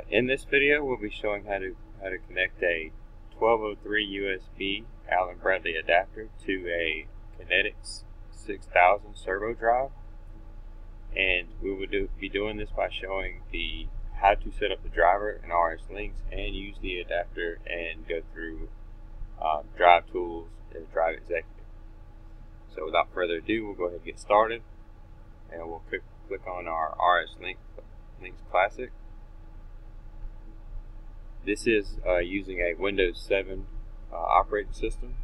Alright, in this video we'll be showing how to how to connect a 1203 USB Allen Bradley adapter to a Kinetix 6000 servo drive. And we will do, be doing this by showing the how to set up the driver and RS Links and use the adapter and go through uh, drive tools and drive executive. So without further ado we'll go ahead and get started. And we'll click, click on our RS Link, Linx Classic this is uh, using a Windows 7 uh, operating system.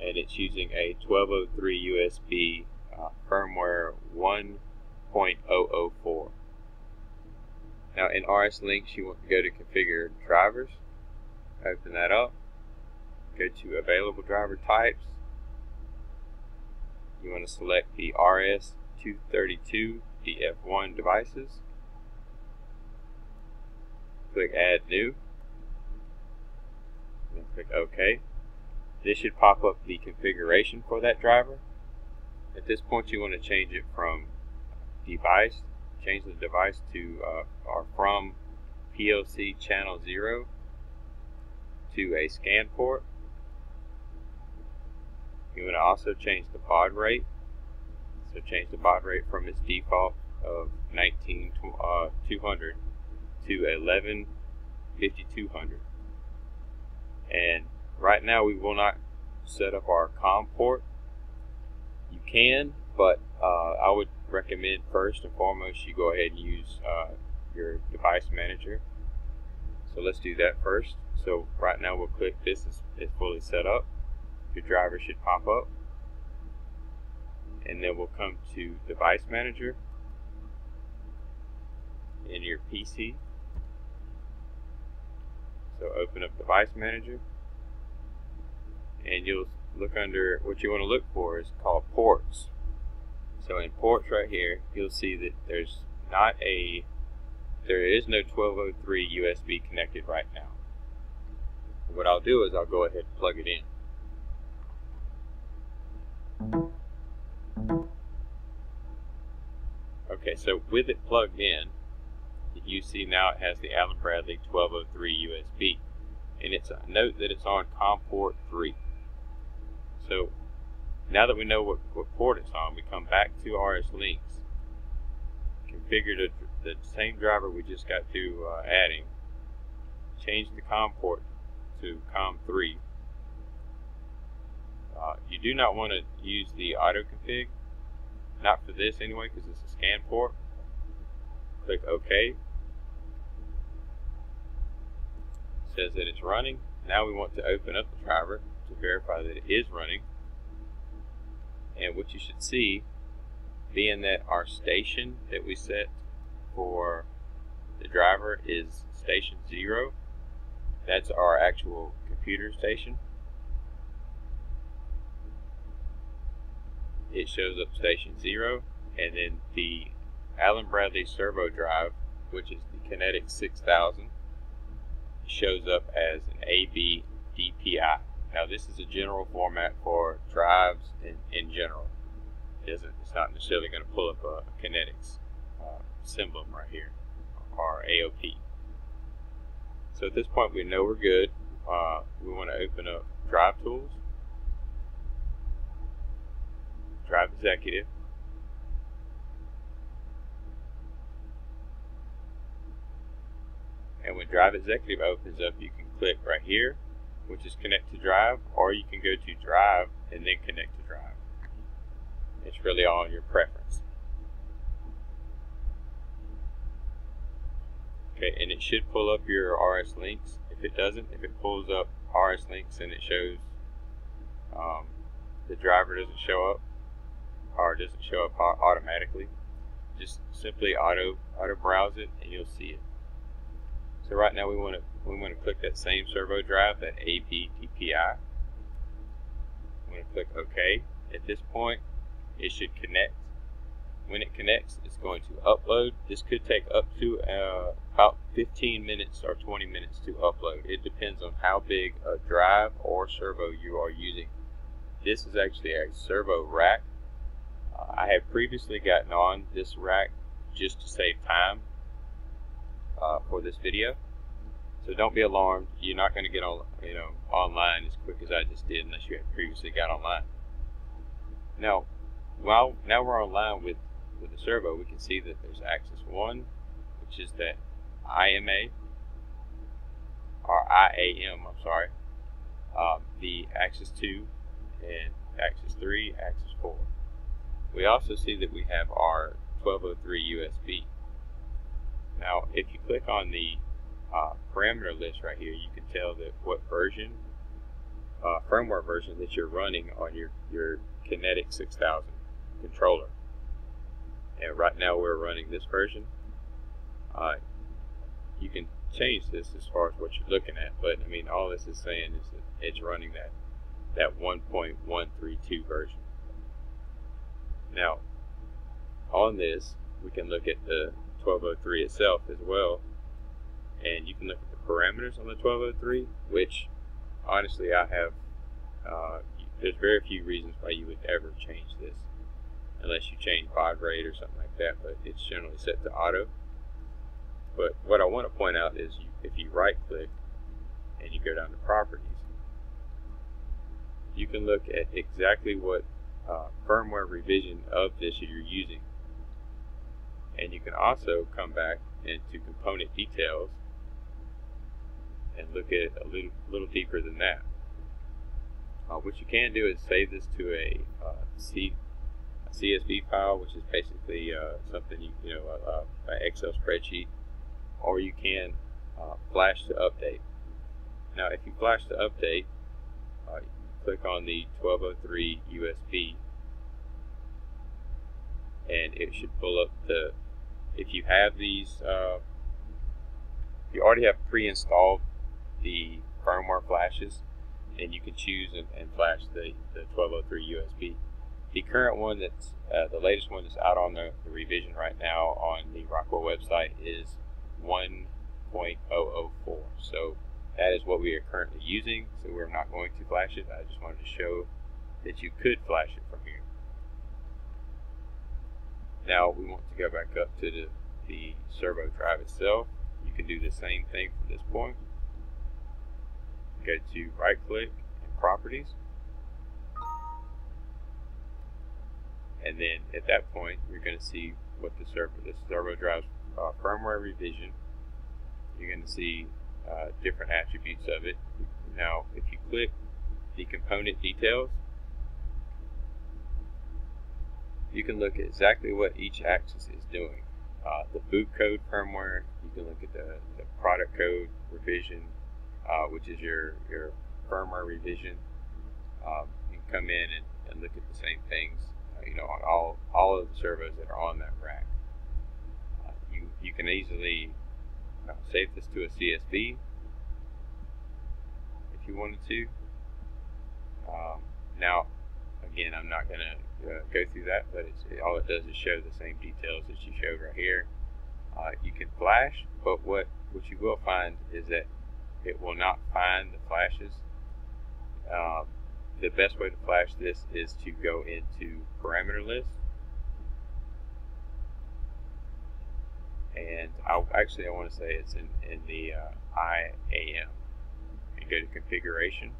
And it's using a 1203 USB uh, firmware 1.004. Now in RSLinx you want to go to configure drivers, open that up, go to available driver types, you want to select the RS232 DF1 devices click add new. Then click OK. This should pop up the configuration for that driver. At this point you want to change it from device change the device to uh, or from PLC channel 0 to a scan port. You want to also change the baud rate. So change the baud rate from its default of 19 uh, 200 to 11 5200 and right now we will not set up our COM port. You can but uh, I would recommend first and foremost you go ahead and use uh, your device manager. So let's do that first. So right now we'll click this is, is fully set up. Your driver should pop up. And then we'll come to device manager. In your PC so open up Device Manager and you'll look under what you want to look for is called ports. So in ports right here, you'll see that there's not a, there is no 1203 USB connected right now. What I'll do is I'll go ahead and plug it in. Okay, so with it plugged in, you see now it has the Allen Bradley 1203 USB. And it's a note that it's on COM port 3. So now that we know what, what port it's on, we come back to RSLinx, configure the, the same driver we just got to uh, adding, change the COM port to COM 3. Uh, you do not want to use the auto config, not for this anyway because it's a scan port. Click OK says that it's running. Now we want to open up the driver to verify that it is running. And what you should see, being that our station that we set for the driver is station zero, that's our actual computer station. It shows up station zero, and then the Allen Bradley servo drive, which is the Kinetic 6000, shows up as an AB DPI. Now this is a general format for drives in, in general. It isn't, it's not necessarily going to pull up a, Kinetix uh, symbol right here, or AOP. So at this point we know we're good. Uh, we want to open up Drive Tools, Drive Executive, And when Drive Executive opens up, you can click right here, which is Connect to Drive, or you can go to Drive and then Connect to Drive. It's really all your preference. Okay, and it should pull up your RSLinx. If it doesn't, if it pulls up RSLinx and it shows um, the driver doesn't show up or doesn't show up automatically, just simply auto auto browse it and you'll see it. So right now we want to we want to click that same servo drive, that AB DPI. I'm going to click OK. At this point, it should connect. When it connects, it's going to upload. This could take up to uh, about 15 minutes or 20 minutes to upload. It depends on how big a drive or servo you are using. This is actually a servo rack. Uh, I have previously gotten on this rack just to save time uh, for this video. So don't be alarmed. You're not going to get on, you know, online as quick as I just did unless you had previously got online. Now, while now we're online with with the servo, we can see that there's axis one, which is the IMA or IAM. I'm sorry. Um, the axis two and axis three, axis four. We also see that we have our 1203 USB. Now, if you click on the uh, parameter list right here, you can tell that what version, uh, firmware version that you're running on your, your Kinetic 6000 controller. And right now we're running this version. Uh, you can change this as far as what you're looking at, but I mean, all this is saying is that it's running that that 1.132 version. Now, on this, we can look at the 1203 itself as well, and you can look at the parameters on the 1203, which honestly I have, uh, there's very few reasons why you would ever change this, unless you change baud rate or something like that, but it's generally set to auto. But what I want to point out is you, if you right click and you go down to properties, you can look at exactly what uh, firmware revision of this you're using. And you can also come back into component details and look at a little, little deeper than that. Uh, what you can do is save this to a, uh, C, a CSV file, which is basically uh, something you, you know, an Excel spreadsheet, or you can uh, flash to update. Now, if you flash to update, uh, click on the 1203 USB and it should pull up the if you have these uh, you already have pre-installed the firmware flashes and you can choose and, and flash the, the 1203 USB the current one that's uh, the latest one that's out on the, the, revision right now on the Rockwell website is 1.004 so that is what we are currently using, so we're not going to flash it. I just wanted to show that you could flash it from here. Now we want to go back up to the, the servo drive itself. You can do the same thing from this point. Go to right click and properties. And then at that point, you're going to see what the servo, the servo drive's uh, firmware revision. You're going to see uh, different attributes of it. Now, if you click the component details, you can look at exactly what each axis is doing. Uh, the boot code firmware, you can look at the, the product code revision, uh, which is your, your firmware revision. Um, you can come in and, and, look at the same things, uh, you know, on all, all of the servos that are on that rack. Uh, you, you can easily uh, save this to a CSV if you wanted to. Um, now, again, I'm not going to uh, go through that, but it, all it does is show the same details that you showed right here. Uh, you can flash, but what, what you will find is that it will not find the flashes. Um, the best way to flash this is to go into parameter list and I actually I want to say it's in in the uh, IAM and go to configuration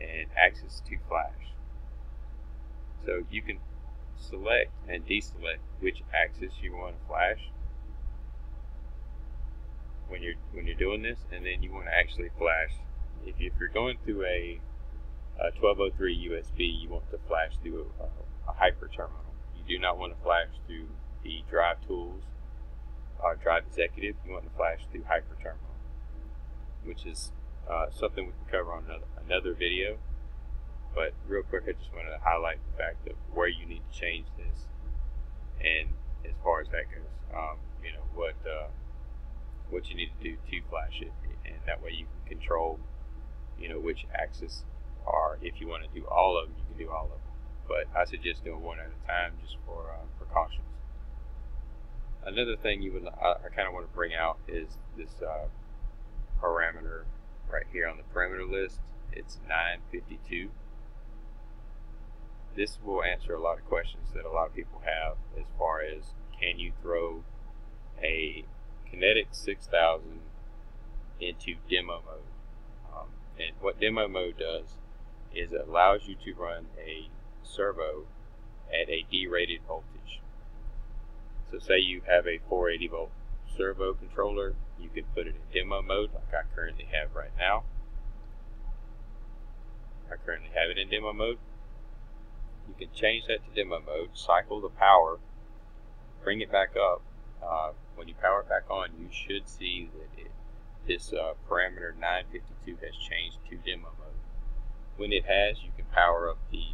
and access to flash. So you can select and deselect which axis you want to flash when you're when you're doing this, and then you want to actually flash. If, if you're going through a, a 1203 USB, you want to flash through a, a hyper terminal. You do not want to flash through the drive tools or Drive Executive, you want to flash through Hyperterminal, which is uh, something we can cover on another, another video. But real quick, I just wanted to highlight the fact of where you need to change this, and as far as that goes, um, you know what uh, what you need to do to flash it, and that way you can control, you know, which axis are. If you want to do all of them, you can do all of them. But I suggest doing one at a time, just for uh, precautions. Another thing you would I, I kind of want to bring out is this uh, parameter right here on the parameter list. It's 952. This will answer a lot of questions that a lot of people have as far as can you throw a Kinetic 6000 into demo mode. Um, and what demo mode does is it allows you to run a servo at a derated voltage. So say you have a 480 volt servo controller, you can put it in demo mode like I currently have right now. I currently have it in demo mode. You can change that to demo mode, cycle the power, bring it back up. Uh, when you power it back on, you should see that it, this uh, parameter 952 has changed to demo mode. When it has, you can power up the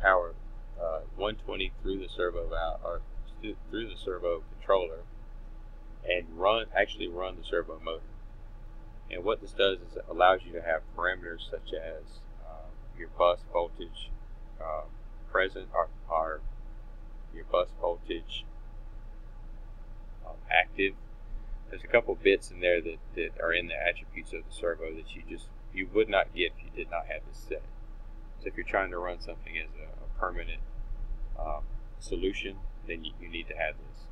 power uh, 120 through the servo valve or through the servo controller and run actually run the servo motor. And what this does is it allows you to have parameters such as uh, your bus voltage uh, present or, or, your bus voltage um, active. There's a couple bits in there that, that are in the attributes of the servo that you just you would not get if you did not have this set. So if you're trying to run something as a, a permanent um, solution, then you, you, need to have this.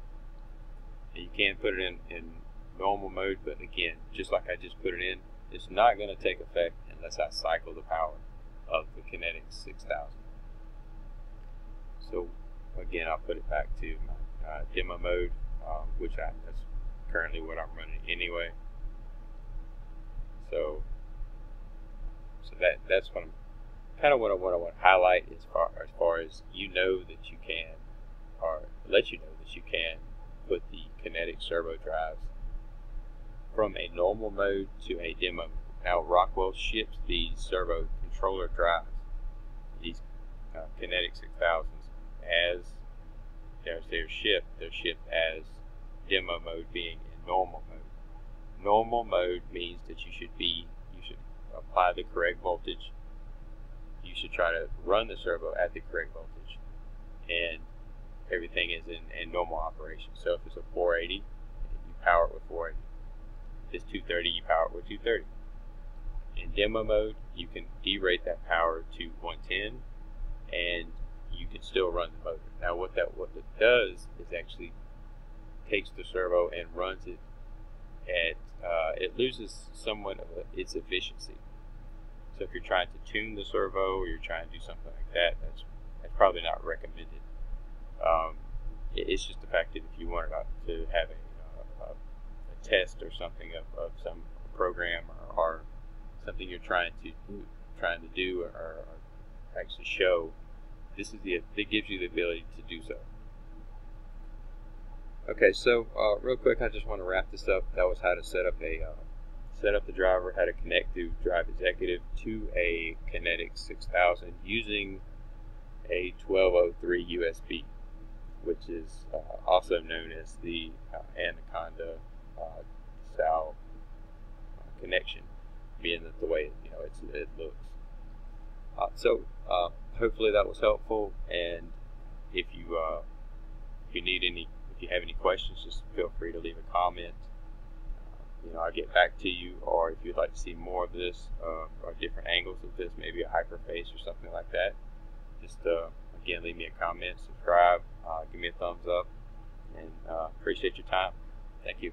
And you can put it in, in normal mode, but again, just like I just put it in, it's not going to take effect unless I cycle the power of the Kinetic 6000. So again, I'll put it back to my uh, demo mode, um, which I, that's currently what I'm running anyway. So, so that that's what I'm kind of what I, want to highlight as far as far as you know that you can, or let you know that you can put the kinetic servo drives from a normal mode to a demo. Now Rockwell ships these servo controller drives, these uh, Kinetic 6000s, as as they're shipped. They're as demo mode being in normal mode. Normal mode means that you should be you should apply the correct voltage you should try to run the servo at the correct voltage and everything is in, in normal operation. So if it's a 480, you power it with 480. If it's 230, you power it with 230. In demo mode, you can derate that power to 110 and you can still run the motor. Now what that what it does is actually takes the servo and runs it at uh, it loses somewhat of its efficiency. So if you're trying to tune the servo or you're trying to do something like that, that's, that's probably not recommended. Um, it, it's just the fact that if you wanted to have a, a, a test or something of, of some program or, or, something you're trying to do, trying to do or, or actually show, this is the it gives you the ability to do so. Okay, so uh, real quick, I just want to wrap this up. That was how to set up a uh, set up the driver, how to connect through Drive Executive to a Kinetic 6000 using a 1203 USB, which is uh, also known as the uh, Anaconda uh, SAL uh, connection, being that the way you know it looks. So hopefully that was helpful, and if you if you need any, if you have any questions, just feel free to leave a comment you know, I'll get back to you, or if you'd like to see more of this, uh, or different angles of this, maybe a hyperface or something like that, just uh, again, leave me a comment, subscribe, uh, give me a thumbs up, and uh, appreciate your time. Thank you.